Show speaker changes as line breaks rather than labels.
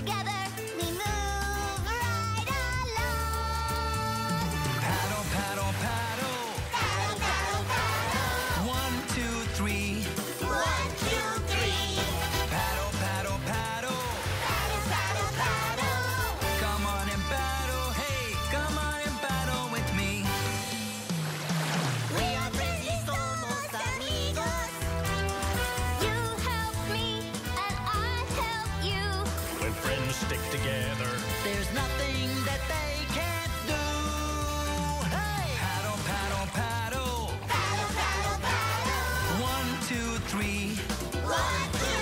together.
three.
One, two.